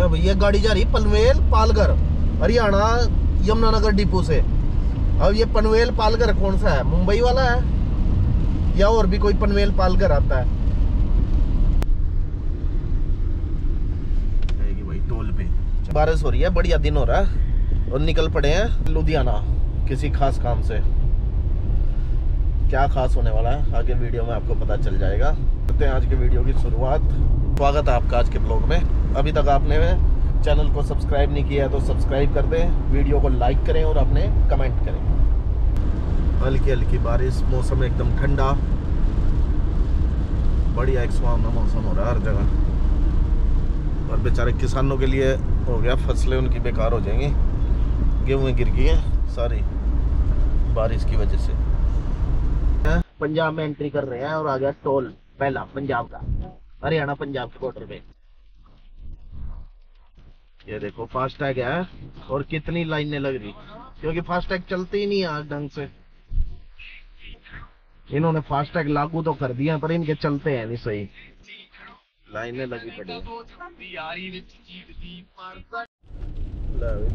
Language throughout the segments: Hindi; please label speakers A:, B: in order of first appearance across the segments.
A: भैया, गाड़ी जा रही पनवेल पालघर, हरियाणा, यमुनानगर डिपो से। अब ये पनवेल पालघर कौन सा है? मुंबई वाला है? या और भी कोई पनवेल पालघर आता है? बारिश हो रही है, बढ़िया दिन हो रहा है। और निकल पड़े हैं लुधियाना, किसी खास काम से। क्या खास होने वाला है, आगे वीडियो में आपको पता चल जाएगा। करते हैं आज के वीडियो की शुरुआत। स्वागत है आपका आज के ब्लॉग में। अभी तक आपने चैनल को सब्सक्राइब नहीं किया है तो सब्सक्राइब कर दें, वीडियो को लाइक करें और अपने कमेंट करें। हल्की हल्की बारिश, मौसम एकदम ठंडा। बढ़िया एक सुहावना मौसम हो रहा है हर जगह। और बेचारे किसानों के लिए हो गया, फ़सलें उनकी बेकार हो जाएँगी। गेहूँ गिर गई हैं, सारी बारिश की वजह से। पंजाब में एंट्री कर रहे हैं और आ गया टोल, पहला, पंजाब का। हरियाणा, पंजाब के बॉर्डर पे ये देखो, फास्टैग है और कितनी लाइनें लग रही। क्योंकि फास्टैग चलते ही नहीं आज ढंग से। इन्होंने फास्टैग लागू तो कर दिया, पर इनके चलते हैं नहीं सही। लाइनें लगी पड़ी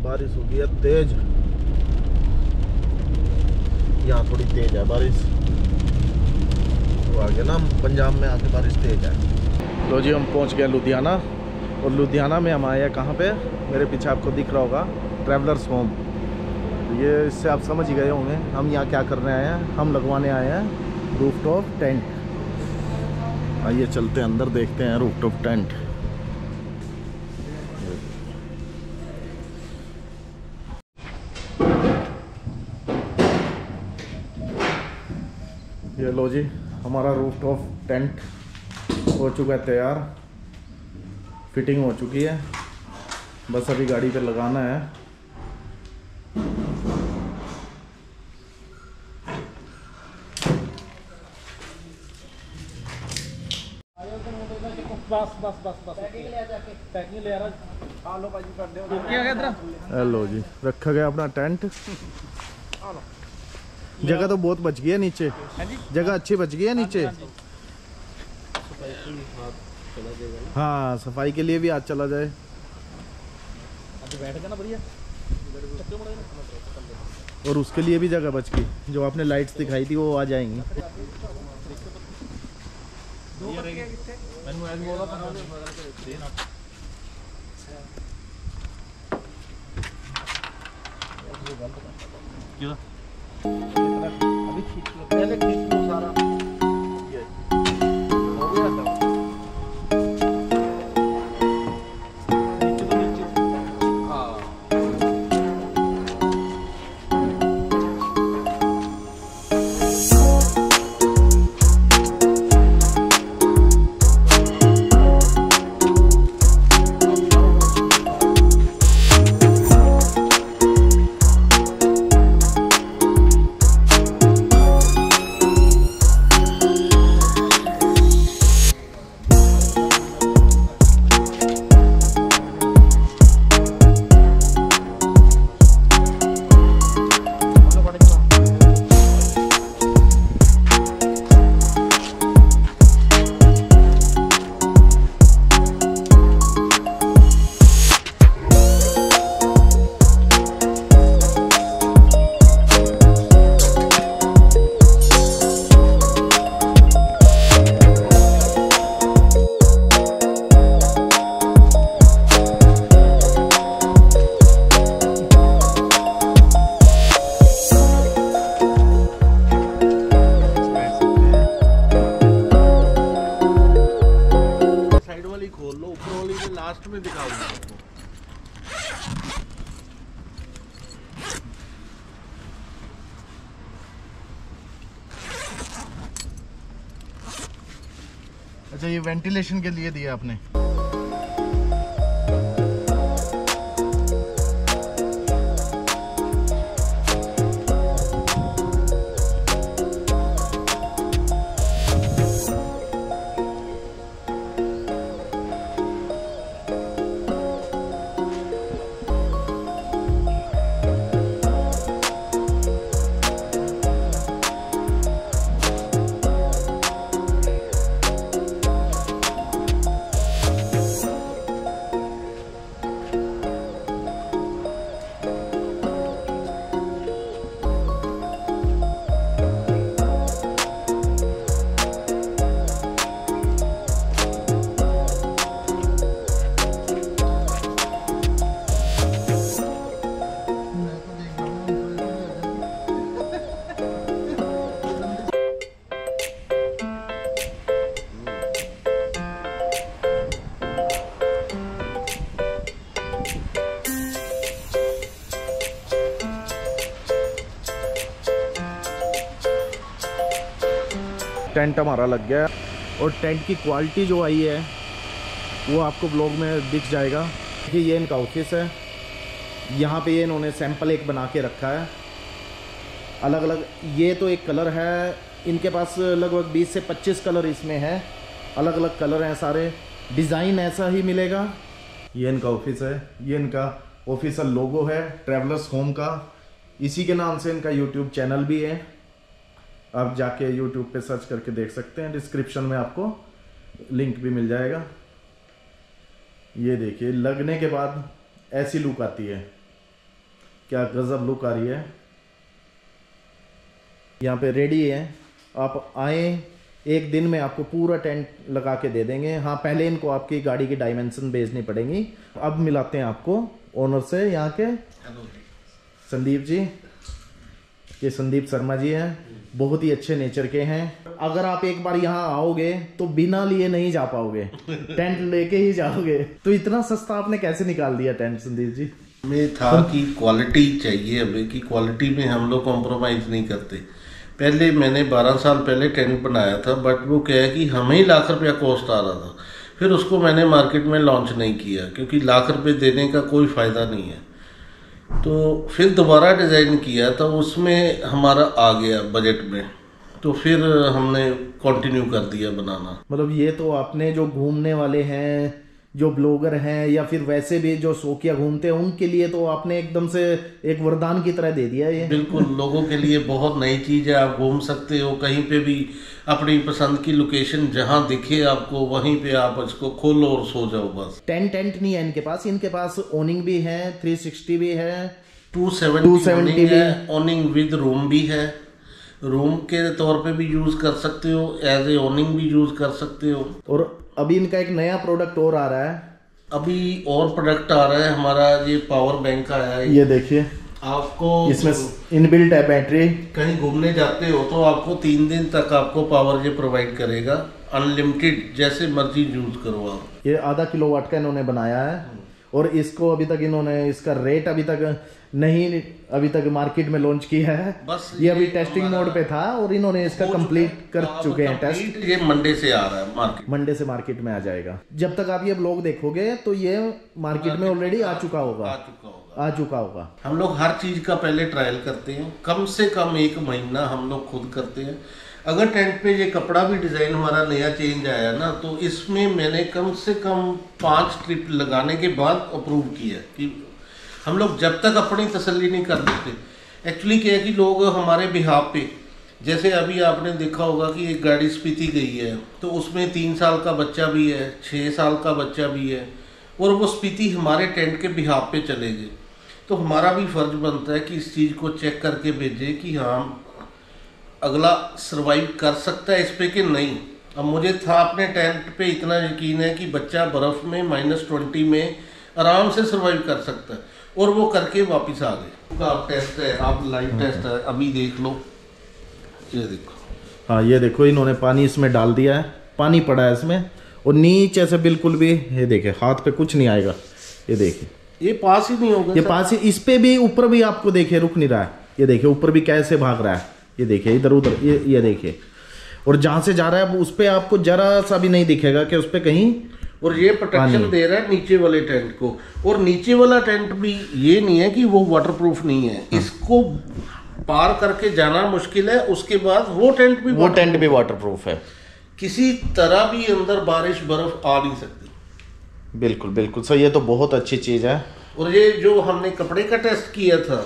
A: बारिश हो गई है, तेज। यहाँ थोड़ी तेज है बारिश। तो गया ना, पंजाब में आके बारिश तेज है। तो जी, हम पहुँच गए लुधियाना। और लुधियाना में हम आए हैं कहाँ पे? मेरे पीछे आपको दिख रहा होगा ट्रैवलर्स होम ये इससे आप समझ ही गए होंगे, हम यहाँ क्या करने आए हैं? हम लगवाने आए हैं रूफ टॉप टेंट आइए, चलते हैं अंदर, देखते हैं रूफ टॉप टेंट ये लो जी हमारा रूफ टॉप टेंट हो चुका है तैयार। फिटिंग हो चुकी है। बस अभी गाड़ी पे लगाना है।
B: बस बस बस बस पैकिंग ले आ रहा आ लो भाजी कर दो। रुक गया इधर
A: ਇਹ जगह तो बहुत बच गई है नीचे। जगह अच्छी बच गई है नीचे। हाँ सफ़ाई के लिए भी आज चला जाए। और उसके लिए भी जगह बच गई। जो आपने लाइट्स दिखाई थी वो आ जाएँगी। क्यों? Thank you. में दिखा दिखाऊँगा आपको। अच्छा ये वेंटिलेशन के लिए दिया आपने। टेंट हमारा लग गया है और टेंट की क्वालिटी जो आई है, वो आपको ब्लॉग में दिख जाएगा। देखिए, ये इनका ऑफ़िस है। यहाँ पे ये इन्होंने सैंपल एक बना के रखा है। अलग अलग ये तो एक कलर है। इनके पास लगभग 20 से 25 कलर इसमें है। अलग अलग कलर हैं सारे। डिज़ाइन ऐसा ही मिलेगा। ये इनका ऑफ़िस है। ये इनका ऑफिशियल लोगो है, ट्रेवलर्स होम का। इसी के नाम से इनका यूट्यूब चैनल भी है। आप जाके यूट्यूब पे सर्च करके देख सकते हैं। डिस्क्रिप्शन में आपको लिंक भी मिल जाएगा। ये देखिए लगने के बाद ऐसी लुक आती है। क्या गजब लुक आ रही है। यहाँ पे रेडी है। आप आए एक दिन में आपको पूरा टेंट लगा के दे देंगे। हाँ पहले इनको आपकी गाड़ी की डायमेंशन भेजनी पड़ेगी। अब मिलाते हैं आपको ओनर से यहाँ के। संदीप जी। ये संदीप शर्मा जी हैं। बहुत ही अच्छे नेचर के हैं। अगर आप एक बार यहाँ आओगे तो बिना लिए नहीं जा पाओगे। टेंट लेके ही जाओगे। तो इतना सस्ता आपने कैसे निकाल दिया टेंट, संदीप जी?
C: में था कि क्वालिटी चाहिए हमें, कि क्वालिटी में हम लोग कॉम्प्रोमाइज़ नहीं करते। पहले मैंने 12 साल पहले टेंट बनाया था बट वो क्या है कि हमें ही लाख रुपया कॉस्ट आ रहा था। फिर उसको मैंने मार्केट में लॉन्च नहीं किया, क्योंकि लाख रुपये देने का कोई फ़ायदा नहीं है। तो फिर दोबारा डिज़ाइन किया तो उसमें हमारा आ गया बजट में। तो फिर हमने कंटिन्यू कर दिया बनाना।
A: मतलब ये तो आपने जो घूमने वाले हैं जो ब्लॉगर हैं या फिर वैसे भी जो शौकिया घूमते हैं उनके लिए तो आपने एकदम से एक वरदान की तरह दे दिया ये।
C: बिल्कुल लोगों के लिए बहुत नई चीज़ है आप घूम सकते हो कहीं पे भी अपनी पसंद की लोकेशन जहाँ दिखे आपको वहीं पे आप इसको खोलो और सो जाओ बस।
A: टेंट टेंट नहीं है इनके पास इनके पास ओनिंग भी है 360 भी है।
C: 270
A: 270
C: ओनिंग है ओनिंग विद रूम भी है। रूम के तौर पे भी यूज़ कर सकते हो एज ए ओनिंग भी यूज़ कर सकते हो।
A: और अभी इनका एक नया प्रोडक्ट और आ रहा है।
C: अभी और प्रोडक्ट आ रहा है हमारा ये पावर बैंक आया है।
A: ये देखिए।
C: आपको
A: इसमें इनबिल्ट है बैटरी
C: कहीं घूमने जाते हो तो आपको तीन दिन तक आपको पावर ये प्रोवाइड करेगा अनलिमिटेड जैसे मर्ज़ी यूज़ करो आप।
A: ये आधा किलो वाट का इन्होंने बनाया है। और इसको अभी तक इन्होंने इसका रेट अभी तक नहीं अभी तक मार्केट में लॉन्च किया है।
C: बस
A: ये अभी टेस्टिंग मोड पे था और इन्होंने इसका कंप्लीट कर चुके हैं टेस्ट
C: ये मंडे से आ रहा है मार्केट
A: मंडे से मार्केट में आ जाएगा। जब तक आप ये ब्लॉग देखोगे तो ये मार्केट में ऑलरेडी आ चुका
C: आ चुका होगा।
A: आ चुका होगा।
C: हम लोग हर चीज़ का पहले ट्रायल करते हैं। कम से कम एक महीना हम लोग खुद करते हैं। अगर टेंट पे ये कपड़ा भी डिज़ाइन हमारा नया चेंज आया ना तो इसमें मैंने कम से कम पाँच ट्रिप लगाने के बाद अप्रूव किया कि हम लोग जब तक अपनी तसल्ली नहीं कर देते। एक्चुअली क्या है कि लोग हमारे बिहाव पे, जैसे अभी आपने देखा होगा कि एक गाड़ी स्पीति गई है तो उसमें तीन साल का बच्चा भी है छः साल का बच्चा भी है, और वो स्पीति हमारे टेंट के बिहाव पे चले गए। तो हमारा भी फ़र्ज़ बनता है कि इस चीज़ को चेक करके भेजें कि हाँ अगला सरवाइव कर सकता है इस पर कि नहीं? अब मुझे था अपने टेंट पे इतना यकीन है कि बच्चा बर्फ़ में माइनस ट्वेंटी में आराम से सरवाइव कर सकता है। और वो करके वापस आ गए। आप टेस्ट है आप लाइव टेस्ट है अभी देख लो। ये देखो।
A: हाँ ये देखो इन्होंने पानी इसमें डाल दिया है। पानी पड़ा है इसमें। और नीचे से बिल्कुल भी ये देखे हाथ पे कुछ नहीं आएगा। ये देखिए
C: ये पास ही नहीं होगा
A: ये पास ही इस पे भी ऊपर भी आपको देखे रुक नहीं रहा है। ये देखिए ऊपर भी कैसे भाग रहा है? ये देखिए इधर उधर ये ये देखिए। और जहाँ से जा रहा है उस पे आपको जरा सा भी नहीं दिखेगा कि उस पे कहीं
C: और ये प्रोटेक्शन दे रहा है नीचे वाले टेंट को। और नीचे वाला टेंट भी ये नहीं है कि वो वाटरप्रूफ नहीं है। इसको पार करके जाना मुश्किल है उसके बाद वो टेंट भी
A: वो टेंट भी वाटरप्रूफ है।
C: किसी तरह भी अंदर बारिश बर्फ़ आ नहीं सकती।
A: बिल्कुल बिल्कुल। सर ये तो बहुत अच्छी चीज़ है।
C: और ये जो हमने कपड़े का टेस्ट किया था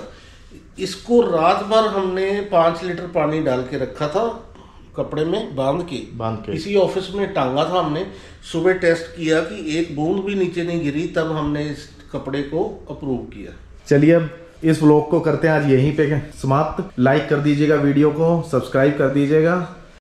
C: इसको रात भर हमने पाँच लीटर पानी डाल के रखा था कपड़े में बाँध के।
A: बाँध के।
C: इसी ऑफ़िस में टांगा था हमने। सुबह टेस्ट किया कि एक बूंद भी नीचे नहीं गिरी तब हमने इस कपड़े को अप्रूव किया।
A: चलिए अब इस ब्लॉग को करते हैं आज यहीं पे। समाप्त। लाइक कर दीजिएगा वीडियो को सब्सक्राइब कर दीजिएगा।